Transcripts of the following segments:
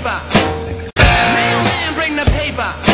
paper. Man, man, bring the paper.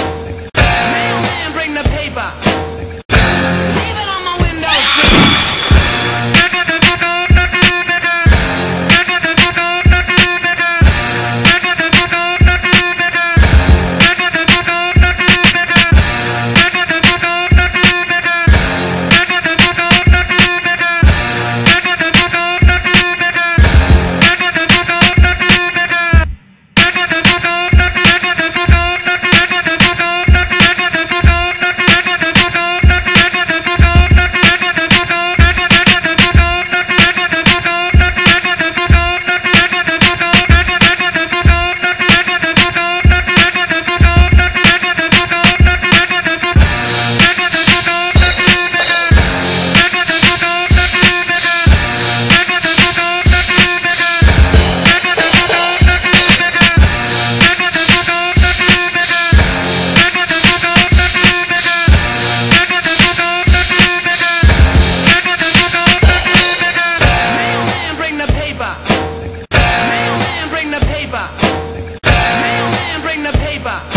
Mailman, bring the paper.